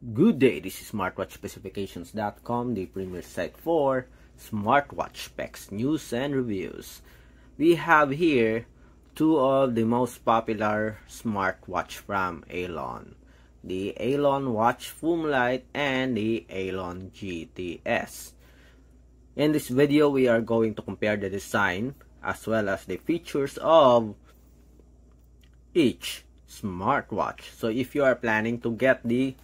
Good day, this is smartwatchspecifications.com, the premier site for smartwatch specs, news, and reviews. We have here two of the most popular smartwatch from Alon. The Alon Watch FOOM Lite and the Alon GTS. In this video, we are going to compare the design as well as the features of each smartwatch. So if you are planning to get the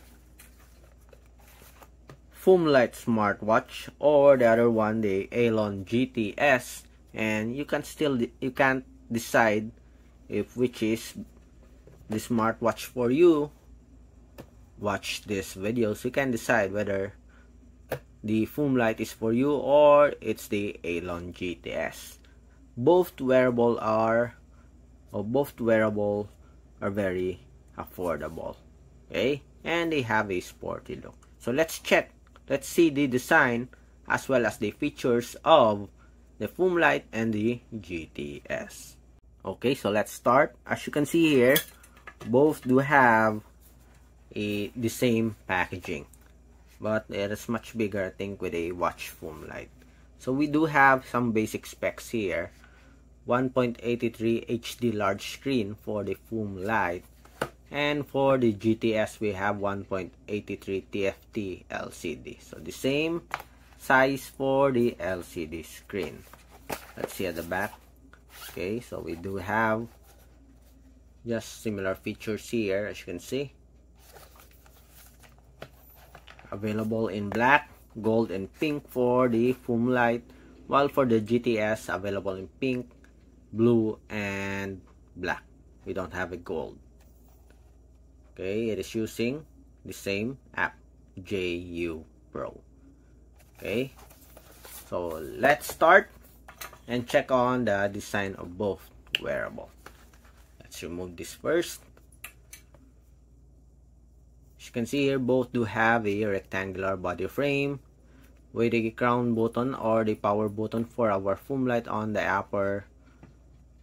FOOM Lite smartwatch or the other one the Alon GTS and you can still you can't decide if which is the smartwatch for you. Watch this video. So you can decide whether the FOOM Lite is for you or it's the Alon GTS both wearable are or both wearable are very affordable. Okay? And they have a sporty look. So let's check let's see the design as well as the features of the FOOM Lite and the GTS. Okay, so let's start. As you can see here, both do have a, the same packaging. But it is much bigger, I think, with a watch FOOM Lite. So we do have some basic specs here. 1.83 HD large screen for the FOOM Lite and for the GTS we have 1.83 TFT LCD so the same size for the LCD screen. Let's see at the back. Okay so we do have just similar features here as you can see. Available in black gold and pink for the FOOM Lite while for the GTS available in pink blue and black. We don't have a gold okay it is using the same app JU Pro okay so let's start and check on the design of both wearable. Let's remove this first. As you can see here both do have a rectangular body frame with the crown button or the power button for our FOOM Lite on the upper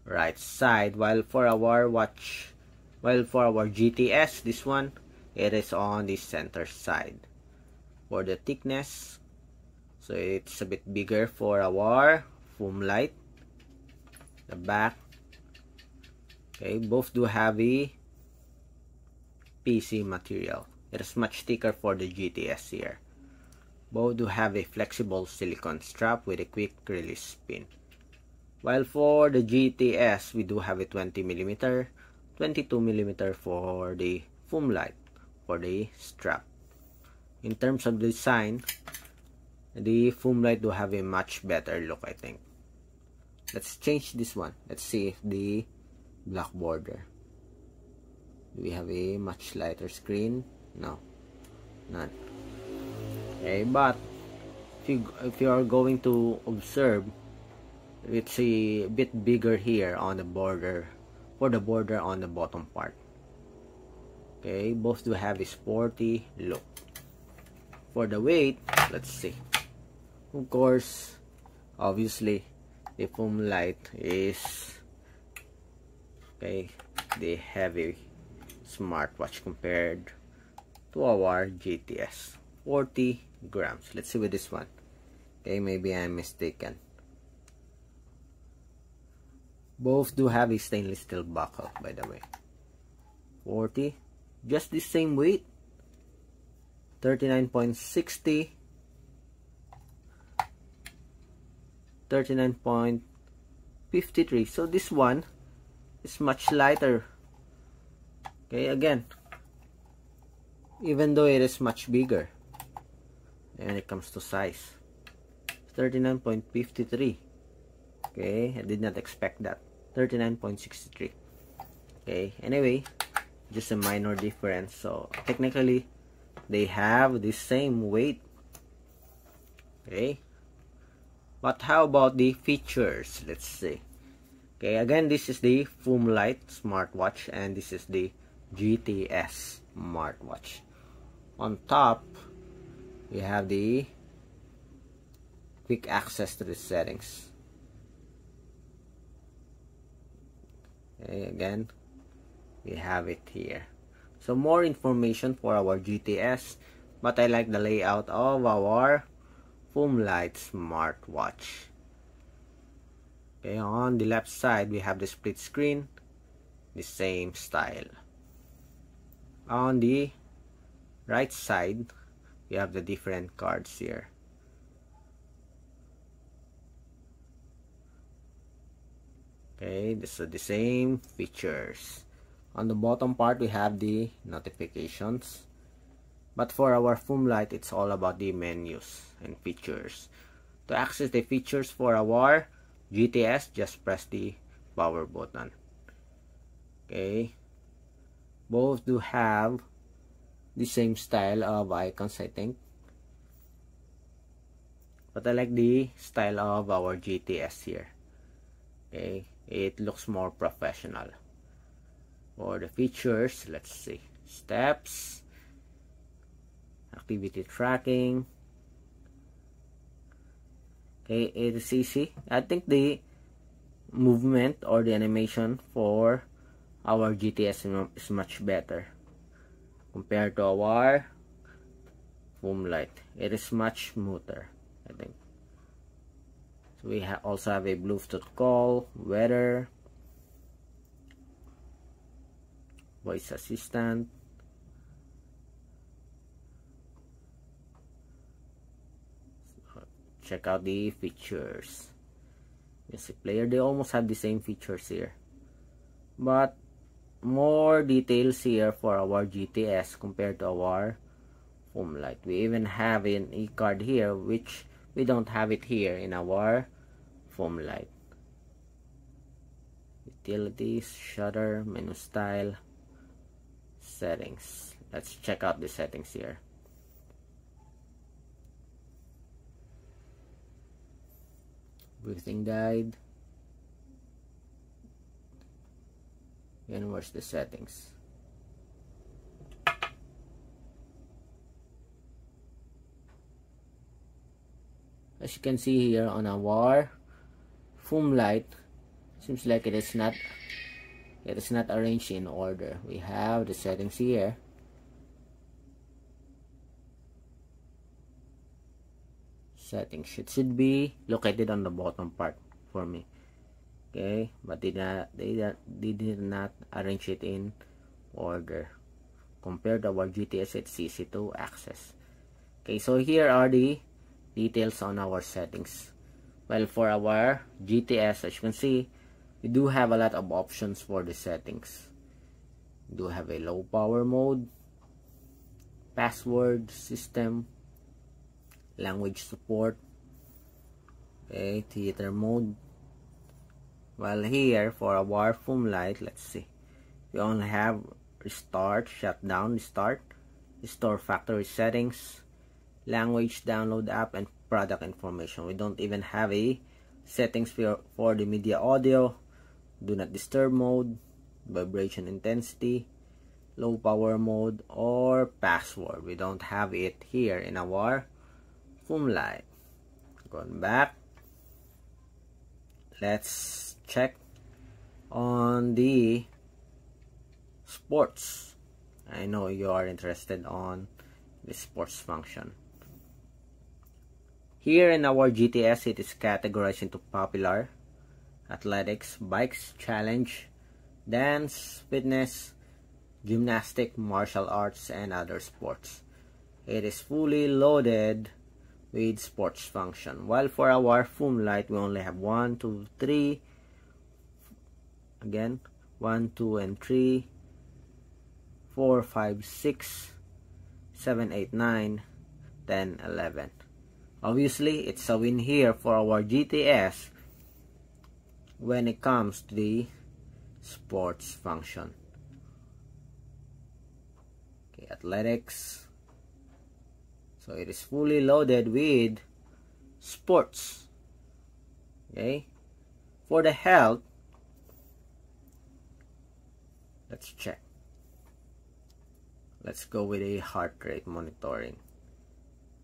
right side while for our watch while for our GTS, this one, it is on the center side. For the thickness, so it's a bit bigger for our FOOM Lite. The back, okay, both do have a PC material. It is much thicker for the GTS here. Both do have a flexible silicone strap with a quick release pin. While for the GTS, we do have a 20 millimeter 22 millimeter for the FOOM Lite for the strap. In terms of design, the FOOM Lite do have a much better look, I think. Let's change this one. Let's see the black border. Do we have a much lighter screen? No. None. Okay, but if you, if you are going to observe, it's a bit bigger here on the border for the border on the bottom part. Okay, both do have a sporty look. For the weight, let's see. Of course, obviously, the FOOM Lite is okay, the heavy smartwatch compared to our GTS. 40 grams. Let's see with this one. Okay, maybe I'm mistaken. Both do have a stainless steel buckle, by the way. 40. Just the same weight. 39.60. 39.53. So this one is much lighter. Okay, again. Even though it is much bigger. And it comes to size. 39.53 okay I did not expect that 39.63 okay anyway just a minor difference. So technically they have the same weight. Okay. But how about the features? Let's see. Okay again this is the FOOM Lite smartwatch and this is the GTS smartwatch. On top we have the quick access to the settings okay, again we have it here so more information for our GTS but I like the layout of our FOOM Lite smartwatch. Okay, on the left side, we have the split screen, the same style. On the right side, we have the different cards here. Okay, this is the same features. On the bottom part, we have the notifications. But for our FOOM Lite, it's all about the menus and features. To access the features for our GTS, just press the power button. Okay. Both do have the same style of icons, I think. But I like the style of our GTS here. Okay. It looks more professional. For the features, let's see. Steps activity tracking okay it is easy I think the movement or the animation for our GTS is much better compared to our FOOM Lite it is much smoother I think we ha also have a Bluetooth call weather voice assistant check out the features music player they almost have the same features here but more details here for our GTS compared to our FOOM Lite. We even have an e-card here which we don't have it here in our FOOM Lite. Utilities, shutter, menu style, settings. Let's check out the settings here. Everything died. And where's the settings? As you can see here on our FOOM Lite, seems like it is not it is not arranged in order. We have the settings here. settings it should be located on the bottom part for me okay but they not they, they did not arrange it in order compared to our GTS it's easy to access okay so here are the details on our settings well for our GTS as you can see we do have a lot of options for the settings. We do have a low power mode password system language support okay theater mode. While here for our FOOM Lite let's see. We only have restart shutdown restart restore factory settings language download app and product information we don't even have a settings for, for the media audio do not disturb mode vibration intensity low power mode or password we don't have it here in our FOOM Lite. Going back. Let's check on the sports. I know you are interested on the sports function. Here in our GTS, it is categorized into popular, athletics, bikes, challenge, dance, fitness, gymnastic, martial arts, and other sports. It is fully loaded with sports function. While for our FOOM Lite, we only have 1, 2, 3, again, 1, 2, and 3, 4, 5, 6, 7, 8, 9, 10, 11. Obviously, it's a win here for our GTS when it comes to the sports function. Okay, athletics, so it is fully loaded with sports. Okay. For the health, let's check. Let's go with a heart rate monitoring.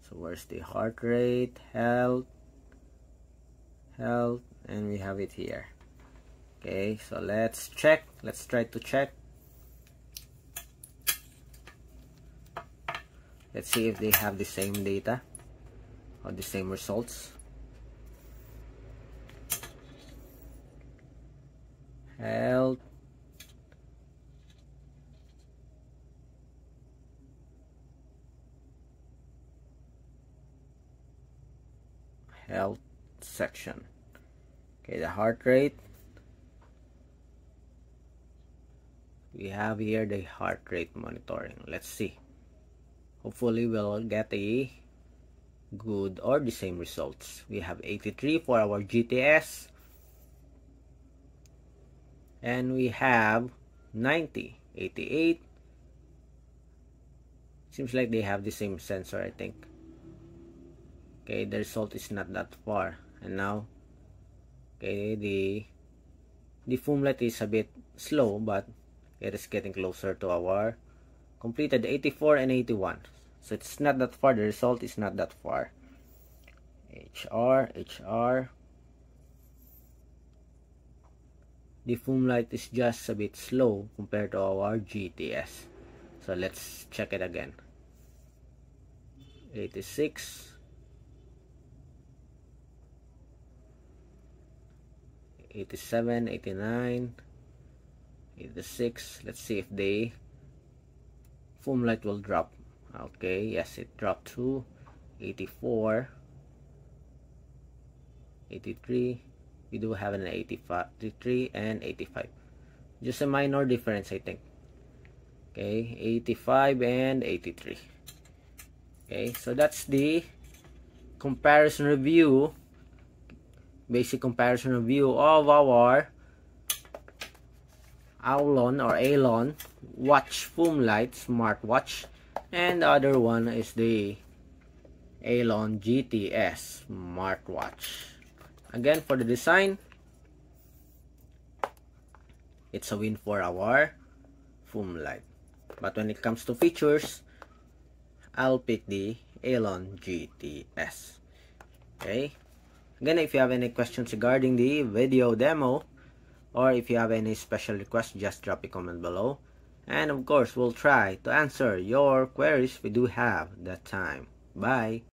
So where's the heart rate, health, health, and we have it here. Okay, so let's check. Let's try to check. let's see if they have the same data or the same results health section. Okay the heart rate. We have here the heart rate monitoring. Let's see. Hopefully we'll get a good or the same results. We have 83 for our GTS and we have 90 88 seems like they have the same sensor I think okay the result is not that far. And now okay the the FOOM Lite is a bit slow but it is getting closer to our completed 84 and 81 so it's not that far. The result is not that far. HR HR the FOOM Lite is just a bit slow compared to our GTS so let's check it again. 86 87 89 86 let's see if the FOOM Lite will drop. Okay yes it dropped to 84 83 we do have an 85 83 and 85 just a minor difference I think. Okay 85 and 83 okay so that's the comparison review basic comparison review of our Aulon or Alon watch FOOM Lite smartwatch and the other one is the Alon GTS smartwatch. Again for the design it's a win for our FOOM Lite. But when it comes to features I'll pick the Alon GTS okay Again, if you have any questions regarding the video demo, or if you have any special requests, just drop a comment below. And of course, we'll try to answer your queries we do have that time. Bye!